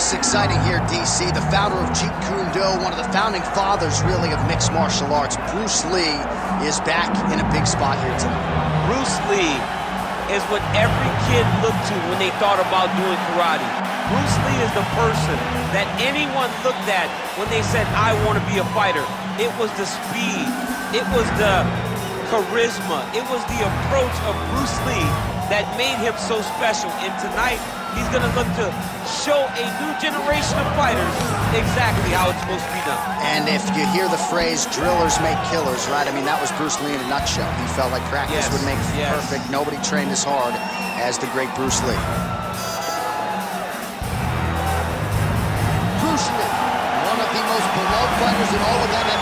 This exciting here, DC. The founder of Jeet Kune Do, one of the founding fathers, really, of mixed martial arts, Bruce Lee, is back in a big spot here tonight. Bruce Lee is what every kid looked to when they thought about doing karate. Bruce Lee is the person that anyone looked at when they said, I want to be a fighter. It was the speed. It was the charisma. It was the approach of Bruce Lee that made him so special. And tonight, He's going to look to show a new generation of fighters exactly how it's supposed to be done. And if you hear the phrase, drillers make killers, right? I mean, that was Bruce Lee in a nutshell. He felt like practice yes. would make yes. perfect. Nobody trained as hard as the great Bruce Lee. Bruce Lee, one of the most beloved fighters in all of MMA,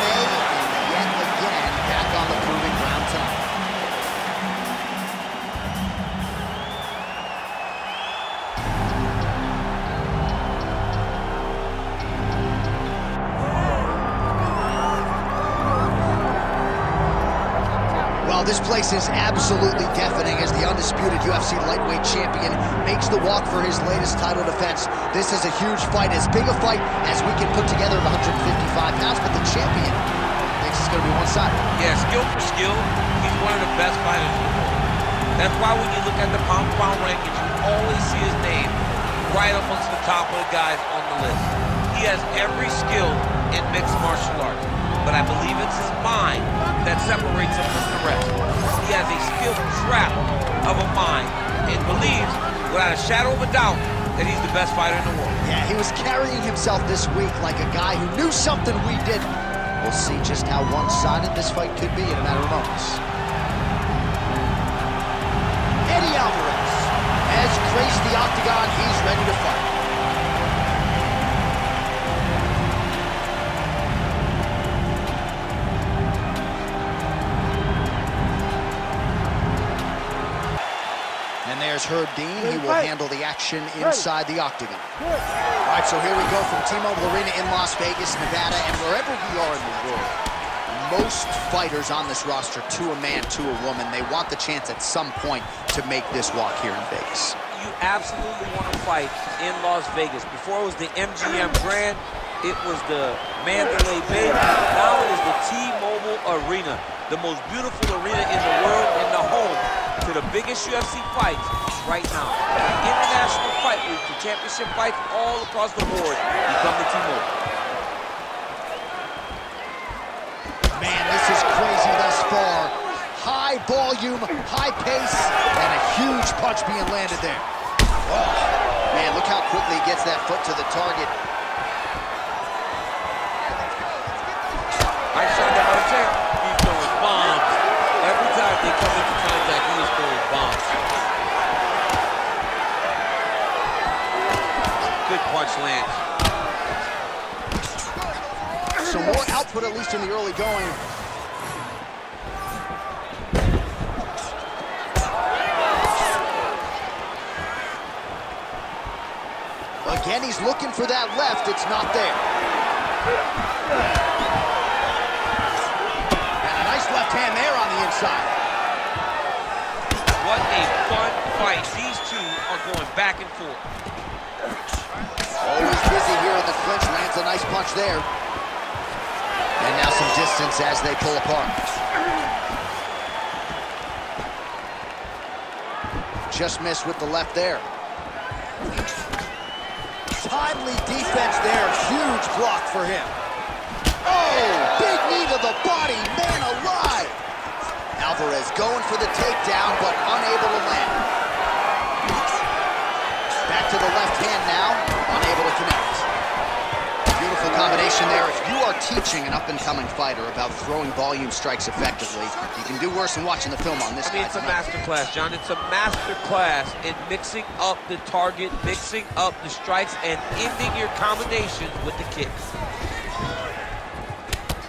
this is absolutely deafening as the undisputed UFC lightweight champion makes the walk for his latest title defense. This is a huge fight, as big a fight as we can put together at 155 pounds, but the champion thinks it's going to be one-sided. Yeah, skill for skill, he's one of the best fighters in the world. That's why when you look at the pound-for-pound rankings, you always see his name right amongst the top of the guys on the list. He has every skill in mixed martial arts, but I believe it's his mind that separates him from the rest. He has a skilled trap of a mind and believes, without a shadow of a doubt, that he's the best fighter in the world. Yeah, he was carrying himself this week like a guy who knew something we didn't. We'll see just how one-sided this fight could be in a matter of moments. Eddie Alvarez has graced the octagon. He's ready to fight. There's Herb Dean. He will handle the action inside the octagon. All right, so here we go from T-Mobile Arena in Las Vegas, Nevada, and wherever we are in the world, most fighters on this roster, to a man, to a woman, they want the chance at some point to make this walk here in Vegas. You absolutely want to fight in Las Vegas. Before it was the MGM Grand, it was the Mandalay Bay. Now it is the T-Mobile Arena, the most beautiful arena in the world and the home to the biggest UFC fights right now. International Fight Week, the championship fights all across the board become the T-Mobile. Man, this is crazy thus far. High volume, high pace, and a huge punch being landed there. Oh, man, look how quickly he gets that foot to the target. Punch lands. Some more output, at least in the early going. Again, he's looking for that left. It's not there. And a nice left hand there on the inside. What a fun fight. These two are going back and forth. Always busy here in the clinch, lands a nice punch there. And now some distance as they pull apart. Just missed with the left there. Timely defense there, huge block for him. Oh, big knee to the body, man alive. Alvarez going for the takedown, but unable to land. The left hand now unable to connect. Beautiful combination there. If you are teaching an up-and-coming fighter about throwing volume strikes effectively, you can do worse than watching the film on this I mean, it's a master class, John. It's a master class in mixing up the target, mixing up the strikes, and ending your combinations with the kicks.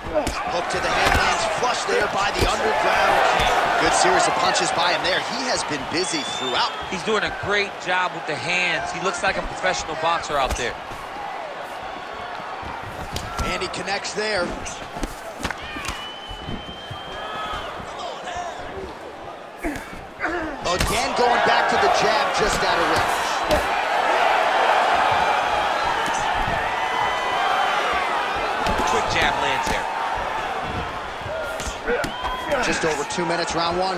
Hook to the head lands flush there by the underground. Good series of punches by him there. He has been busy throughout. He's doing a great job with the hands. He looks like a professional boxer out there. And he connects there. Again going back to the jab just out of range. Two minutes, round one.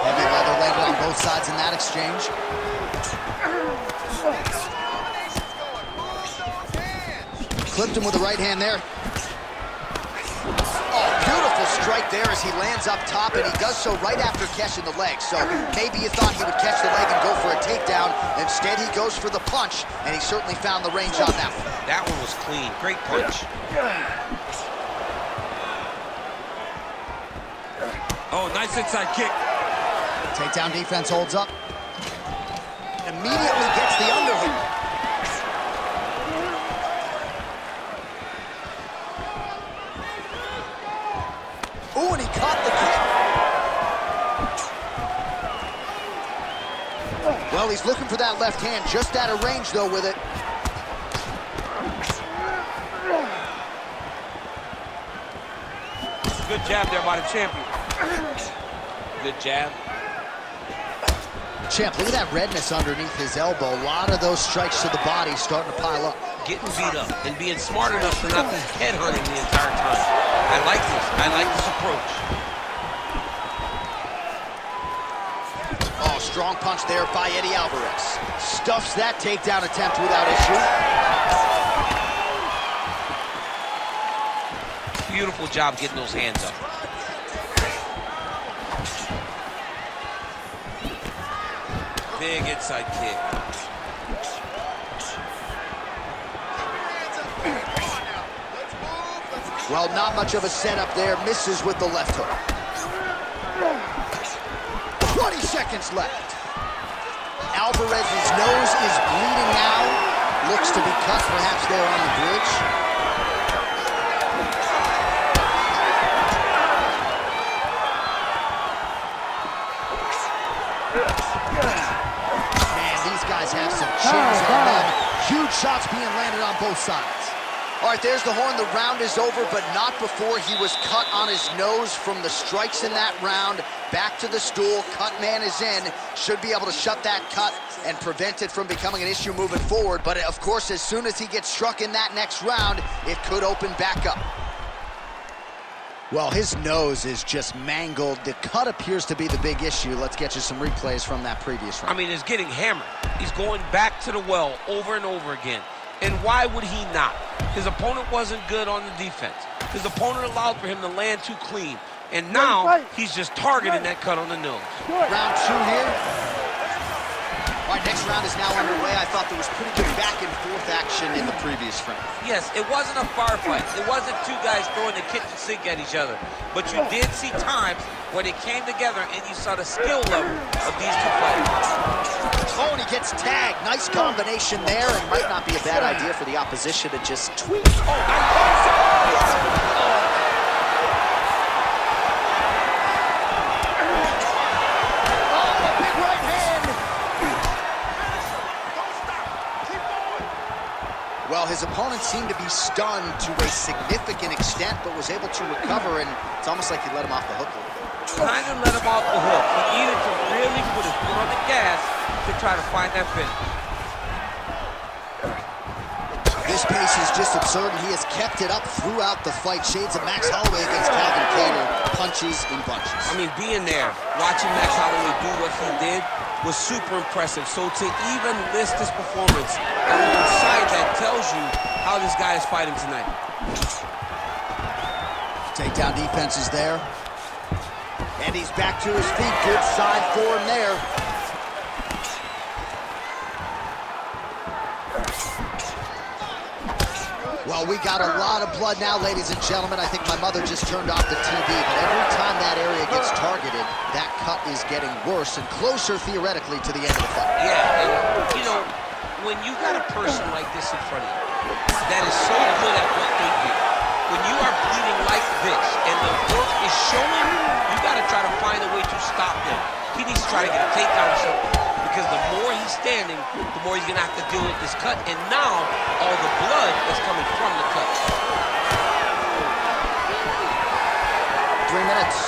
Heavy leather landed on both sides in that exchange. Clipped him with the right hand there. Oh, beautiful strike there as he lands up top, and he does so right after catching the leg. So maybe you thought he would catch the leg and go for a takedown. Instead, he goes for the punch, and he certainly found the range on that one. That one was clean. Great punch. Oh, nice inside kick. Takedown defense holds up. Immediately gets the underhook. Ooh, and he caught the kick. Well, he's looking for that left hand, just out of range, though, with it. Good jab there by the champion. Good jab. Champ, look at that redness underneath his elbow. A lot of those strikes to the body starting to pile up. Getting beat up and being smart enough to not be headhunting the entire time. I like this. I like this approach. Oh, strong punch there by Eddie Alvarez. Stuffs that takedown attempt without issue. Beautiful job getting those hands up. Big inside kick. Well, not much of a setup there. Misses with the left hook. 20 seconds left. Alvarez's nose is bleeding now. Looks to be cut perhaps there on the bridge. Guys have some chins on them. Huge shots being landed on both sides. All right, there's the horn. The round is over, but not before he was cut on his nose from the strikes in that round. Back to the stool. Cut man is in. Should be able to shut that cut and prevent it from becoming an issue moving forward. But of course, as soon as he gets struck in that next round, it could open back up. Well, his nose is just mangled. The cut appears to be the big issue. Let's get you some replays from that previous round. I mean, it's getting hammered. He's going back to the well over and over again. And why would he not? His opponent wasn't good on the defense. His opponent allowed for him to land too clean. And now he's just targeting that cut on the nose. Round two here. All right, next round is now underway. I thought there was pretty good back and forth action in the previous round. Yes, it wasn't a firefight. It wasn't two guys throwing the kitchen sink at each other. But you did see times when it came together and you saw the skill level of these two fighters. Oh, and he gets tagged. Nice combination there, and might not be a bad idea for the opposition to just tweak. Oh, nice. Oh, a big right hand. Well, his opponent seemed to be stunned to a significant extent, but was able to recover, and it's almost like he let him off the hook a little bit. Kind of let him off the hook. He needed to really put his foot on the gas to try to find that finish. This pace is just absurd, and he has kept it up throughout the fight. Shades of Max Holloway against Calvin Kattar, punches in bunches. I mean, being there, watching Max Holloway do what he did was super impressive. So to even list this performance alongside that tells you how this guy is fighting tonight. Takedown defense is there. And he's back to his feet. Good side for him there. Well, we got a lot of blood now, ladies and gentlemen. I think my mother just turned off the TV, but every time that area gets targeted, that cut is getting worse and closer, theoretically, to the end of the fight. Yeah, and you know, when you got a person like this in front of you that is so good at what they do, when you are bleeding like this and the work is showing, you got to try to find a way to stop them. He needs to try to get a takedown or something because the more he's standing, the more he's going to have to deal with this cut. And now, all the blood is coming from the cut. Three minutes.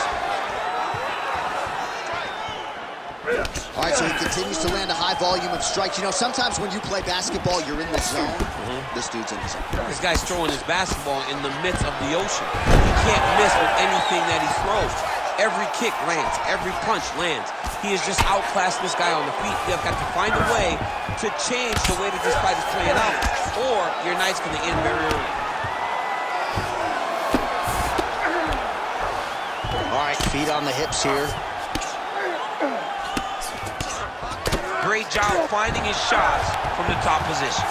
All right, so he continues to land a high volume of strikes. You know, sometimes when you play basketball, you're in the zone. Mm -hmm. This dude's in the zone. This guy's throwing his basketball in the midst of the ocean. He can't miss with anything that he throws. Every kick lands. Every punch lands. He is just outclassing this guy on the feet. They've got to find a way to change the way that this fight is playing out, or your night's going to end very early. All right, feet on the hips here. Great job finding his shots from the top position.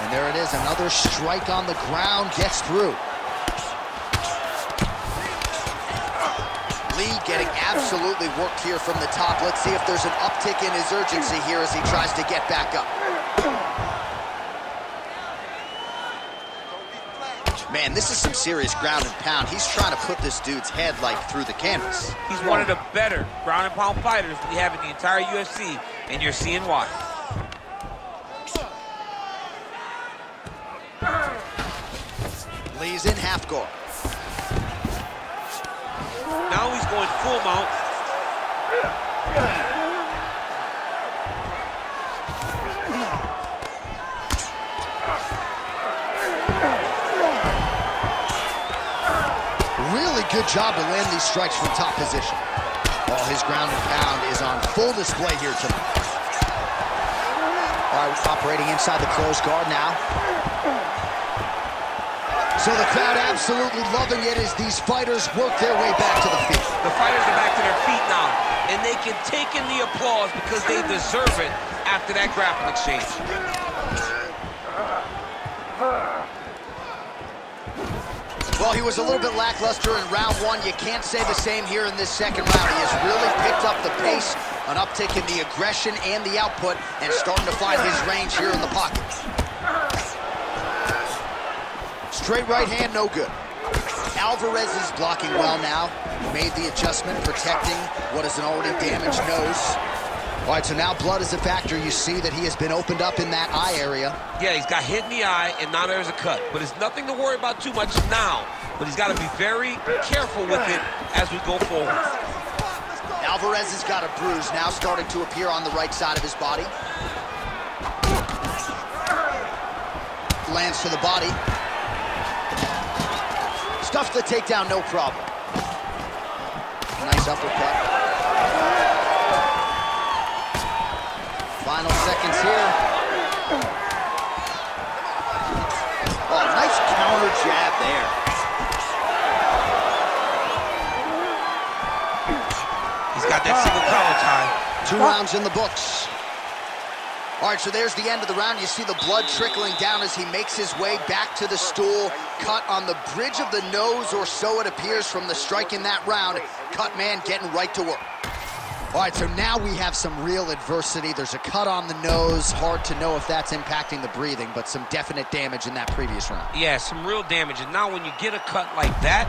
And there it is, another strike on the ground, gets through. Lee getting absolutely worked here from the top. Let's see if there's an uptick in his urgency here as he tries to get back up. Man, this is some serious ground and pound. He's trying to put this dude's head, like, through the canvas. He's one of the better ground and pound fighters we have in the entire UFC, and you're seeing why. Lee's in half guard. Full mount. good job to land these strikes from top position. All his ground and pound is on full display here tonight. All right, operating inside the closed guard now. So the crowd absolutely loving it as these fighters work their way back to the feet. The fighters are back to their feet now, and they can take in the applause because they deserve it after that grappling exchange. Well, he was a little bit lackluster in round one. You can't say the same here in this second round. He has really picked up the pace, an uptick in the aggression and the output, and starting to find his range here in the pocket. Straight right hand, no good. Alvarez is blocking well now. Made the adjustment, protecting what is an already damaged nose. All right, so now blood is a factor. You see that he has been opened up in that eye area. Yeah, he's got hit in the eye, and now there's a cut. But it's nothing to worry about too much now. But he's got to be very careful with it as we go forward. Alvarez has got a bruise now starting to appear on the right side of his body. Lands to the body. Stuffs the takedown, no problem. Nice uppercut. Final seconds here. Oh, nice counter jab there. He's got that single collar tie. Two rounds in the books. All right, so there's the end of the round. You see the blood trickling down as he makes his way back to the stool. Cut on the bridge of the nose, or so it appears from the strike in that round. Cut man getting right to work. All right, so now we have some real adversity. There's a cut on the nose. Hard to know if that's impacting the breathing, but some definite damage in that previous round. Yeah, some real damage. And now when you get a cut like that,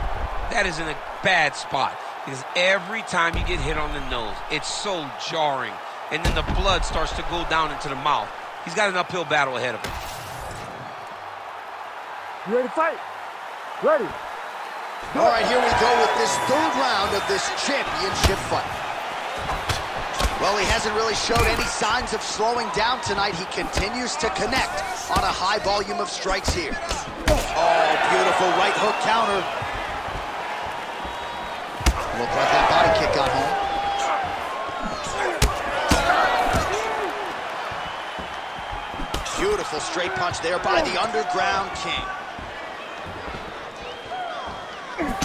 that is in a bad spot. Because every time you get hit on the nose, it's so jarring. And then the blood starts to go down into the mouth. He's got an uphill battle ahead of him. You ready to fight? Ready. All right, here we go with this third round of this championship fight. Well, he hasn't really showed any signs of slowing down tonight. He continues to connect on a high volume of strikes here. Oh, beautiful right hook counter. Look like that body kick got home. Beautiful straight punch there by the Underground King.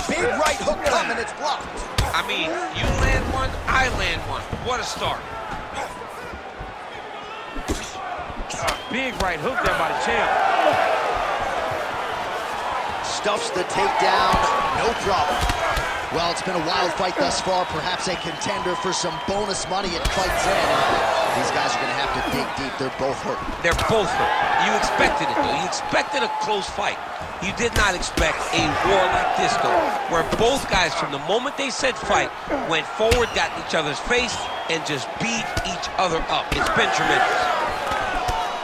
Big right hook coming, it's blocked. I mean, you land one, I land one. What a start. Big right hook there by the champ. Stuffs the takedown, no problem. Well, it's been a wild fight thus far, perhaps a contender for some bonus money at Fight 10. These guys are going to have to dig deep. They're both hurt. They're both hurt. You expected it, though. You expected a close fight. You did not expect a war like this, though, where both guys, from the moment they said fight, went forward, got in each other's face, and just beat each other up. It's been tremendous.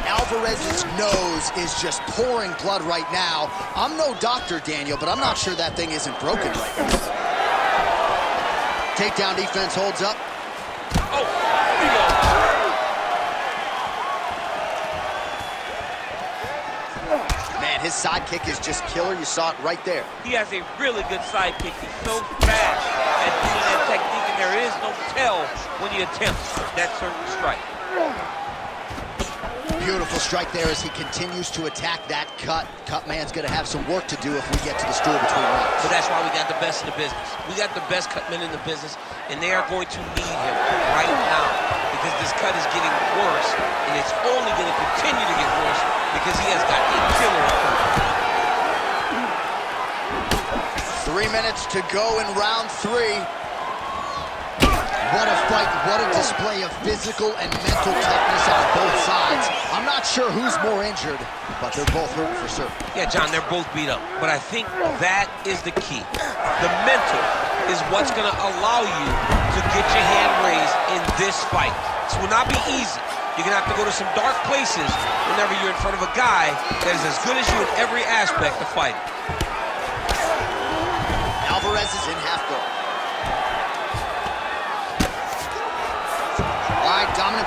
Alvarez's nose is just pouring blood right now. I'm no doctor, Daniel, but I'm not sure that thing isn't broken right now. Takedown defense holds up. Oh! Man, his side kick is just killer. You saw it right there. He has a really good side kick. He's so fast at doing that technique, and there is no tell when he attempts that certain strike. Beautiful strike there as he continues to attack that cut. Cutman's going to have some work to do if we get to the stool between rounds. But that's why we got the best in the business. We got the best cutmen in the business, and they are going to need him right now because this cut is getting worse, and it's only going to continue to get worse because he has got a killer Three minutes to go in round three. What a fight, what a display of physical and mental toughness on both sides. I'm not sure who's more injured, but they're both hurt for certain. Yeah, John, they're both beat up. But I think that is the key. The mental is what's going to allow you to get your hand raised in this fight. This will not be easy. You're going to have to go to some dark places whenever you're in front of a guy that is as good as you in every aspect of fighting. Alvarez is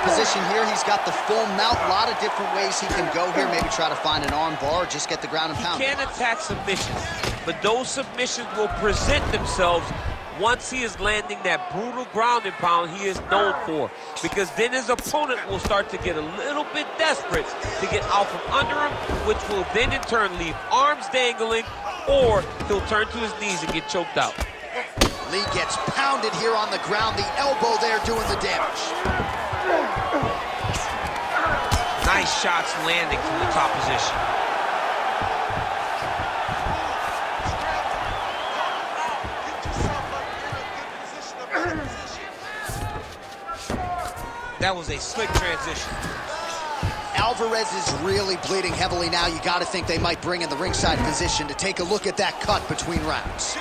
position here. He's got the full mount. A lot of different ways he can go here. Maybe try to find an arm bar or just get the ground and pound. He can attack submissions, but those submissions will present themselves once he is landing that brutal ground and pound he is known for. Because then his opponent will start to get a little bit desperate to get out from under him, which will then in turn leave arms dangling, or he'll turn to his knees and get choked out. Lee gets pounded here on the ground. The elbow there doing the damage. Nice shots landing from the top position. That was a slick transition. Alvarez is really bleeding heavily now. You got to think they might bring in the ringside physician to take a look at that cut between rounds.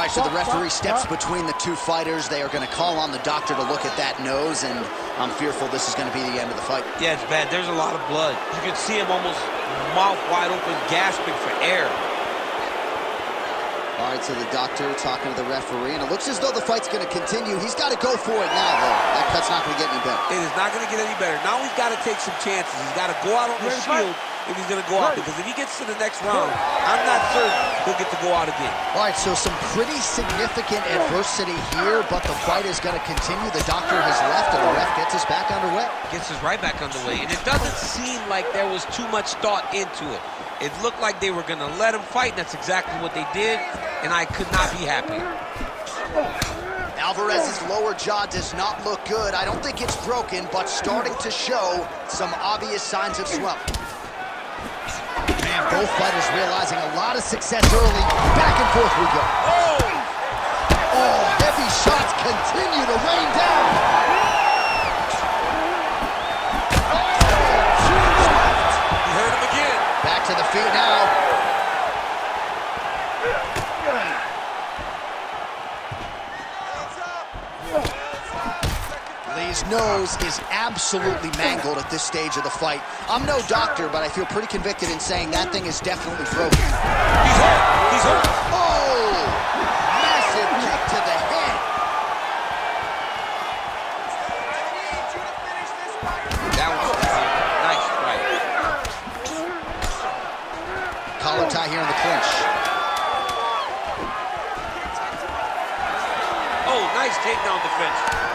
All right, so the referee steps between the two fighters. They are going to call on the doctor to look at that nose, and I'm fearful this is going to be the end of the fight. Yeah, it's bad. There's a lot of blood. You can see him almost mouth wide open, gasping for air. All right, so the doctor talking to the referee, and it looks as though the fight's going to continue. He's got to go for it now, though. That cut's not going to get any better. It is not going to get any better. Now he's got to take some chances. He's got to go out on the shield if he's going to go out, because if he gets to the next round, I'm not certain he'll get to go out again. All right, so some pretty significant adversity here, but the fight is going to continue. The doctor has left, and the ref gets us back underway. Gets us right back underway, and it doesn't seem like there was too much thought into it. It looked like they were going to let him fight, and that's exactly what they did, and I could not be happier. Alvarez's lower jaw does not look good. I don't think it's broken, but starting to show some obvious signs of swelling. Man, both fighters realizing a lot of success early. Back and forth we go. Oh! Oh, heavy shots continue to rain down. Oh, he hurt him again. Back to the feet now. Nose is absolutely mangled at this stage of the fight. I'm no doctor, but I feel pretty convicted in saying that thing is definitely broken. He's hurt. He's hurt. Oh! Massive kick to the head. That was nice fight. Collar tie here in the clinch. Oh, nice takedown defense.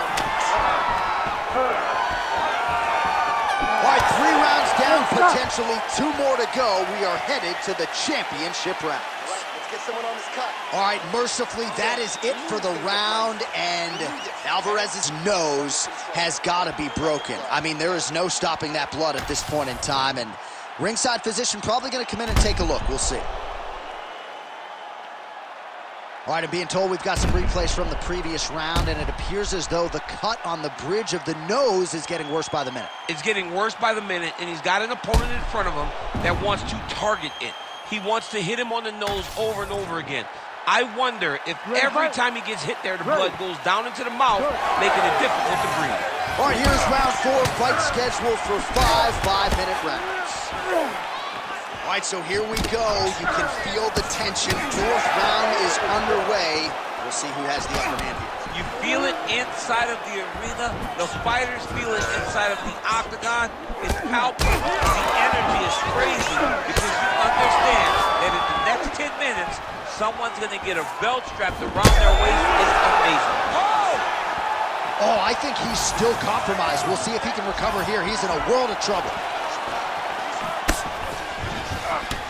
All right, three rounds down, potentially two more to go. We are headed to the championship round. Get someone on this cut. All right, mercifully, that is it for the round, and Alvarez's nose has got to be broken. I mean, there is no stopping that blood at this point in time, and ringside physician probably going to come in and take a look. We'll see. All right, I'm being told we've got some replays from the previous round, and it appears as though the cut on the bridge of the nose is getting worse by the minute. It's getting worse by the minute, and he's got an opponent in front of him that wants to target it. He wants to hit him on the nose over and over again. I wonder if every time he gets hit there, the blood goes down into the mouth, making it difficult to breathe. All right, here's round four, fight scheduled for five five-minute rounds. All right, so here we go. You can feel the tension. Fourth round is underway. We'll see who has the upper hand here. You feel it inside of the arena. The fighters feel it inside of the octagon. It's palpable. The energy is crazy because you understand that in the next 10 minutes, someone's going to get a belt strapped around their waist. It's amazing. Oh! Oh, I think he's still compromised. We'll see if he can recover here. He's in a world of trouble.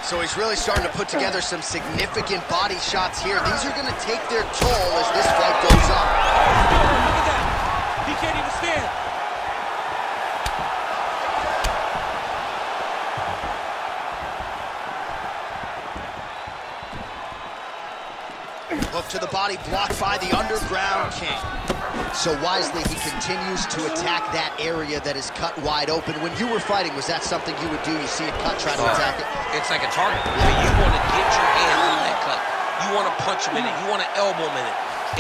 So he's really starting to put together some significant body shots here. These are going to take their toll as this fight goes on. Look at that. He can't even stand. Hook to the body blocked by the Underground King. So wisely, he continues to attack that area that is cut wide open. When you were fighting, was that something you would do? You see it cut, try to Oh. attack it? It's like a target. I mean, you want to get your hands on that cut. You want to punch him in it. You want to elbow him in it.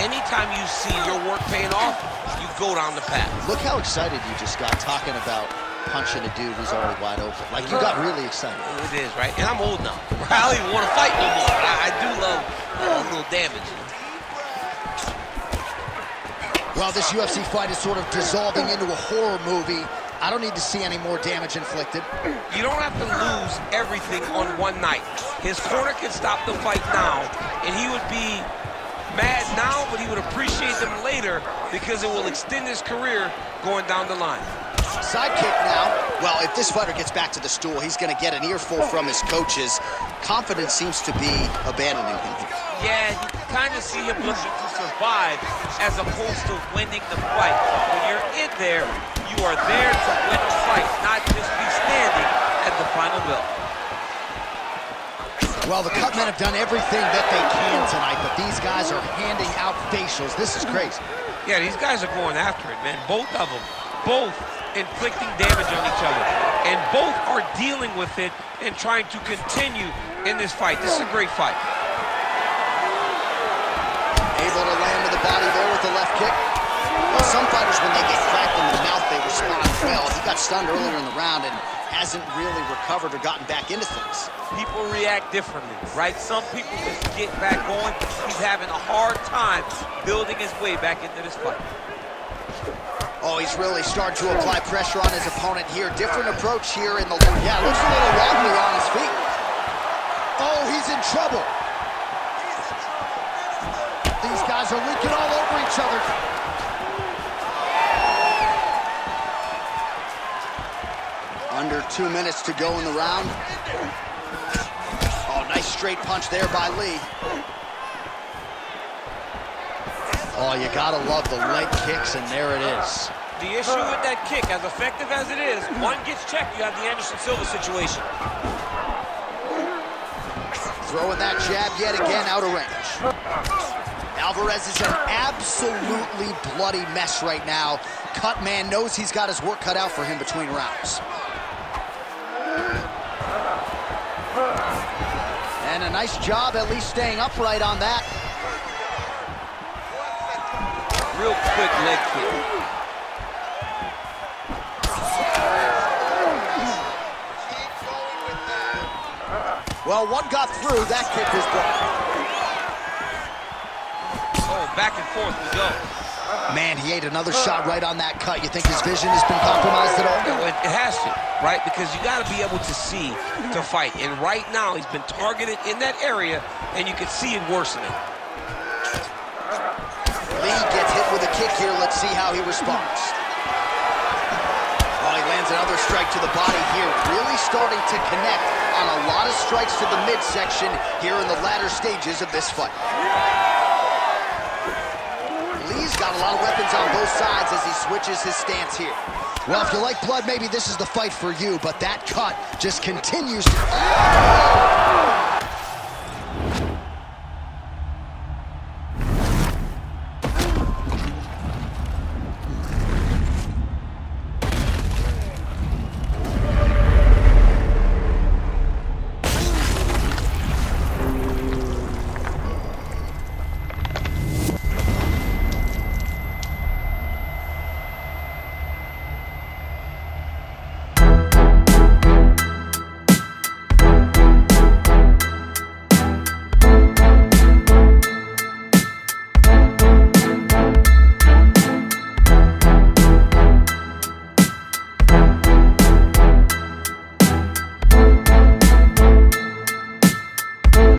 Anytime you see your work paying off, you go down the path. Look how excited you just got talking about punching a dude who's already wide open. Like, you got really excited. It is, right? And I'm old now. I don't even want to fight no more. I, I do love uh, a little damage. Well, this UFC fight is sort of dissolving into a horror movie. I don't need to see any more damage inflicted. You don't have to lose everything on one night. His corner can stop the fight now, and he would be mad now, but he would appreciate them later because it will extend his career going down the line. Sidekick now. Well, if this fighter gets back to the stool, he's going to get an earful from his coaches. Confidence seems to be abandoning him. Yeah, you can kind of see him looking survive as opposed to winning the fight. When you're in there, you are there to win a fight, not just be standing at the final bell. Well, the Cutmen have done everything that they can tonight, but these guys are handing out facials. This is crazy. Yeah, these guys are going after it, man. Both of them. Both inflicting damage on each other. And both are dealing with it and trying to continue in this fight. This is a great fight. Kick. Well, some fighters, when they get cracked in the mouth, they respond well. He got stunned earlier in the round and hasn't really recovered or gotten back into things. People react differently, right? Some people just get back going. He's having a hard time building his way back into this fight. Oh, he's really starting to apply pressure on his opponent here. Different approach here in the... Yeah, looks a little wobbly on his feet. Oh, he's in trouble. These guys are leaking all over each other. Under two minutes to go in the round. Oh, nice straight punch there by Lee. Oh, you gotta love the leg kicks, and there it is. The issue with that kick, as effective as it is, one gets checked, you have the Anderson Silva situation. Throwing that jab yet again out of range. Alvarez is an absolutely bloody mess right now. Cutman knows he's got his work cut out for him between rounds. And a nice job at least staying upright on that. Real quick leg kick. Well, one got through. That kick was broken. Back and forth we go. Man, he ate another shot right on that cut. You think his vision has been compromised at all? It, it has to, right? Because you got to be able to see to fight. And right now, he's been targeted in that area, and you can see it worsening. Lee gets hit with a kick here. Let's see how he responds. Oh, he lands another strike to the body here. Really starting to connect on a lot of strikes to the midsection here in the latter stages of this fight. A lot of weapons on both sides as he switches his stance here. Well, if you like blood, maybe this is the fight for you, but that cut just continues to...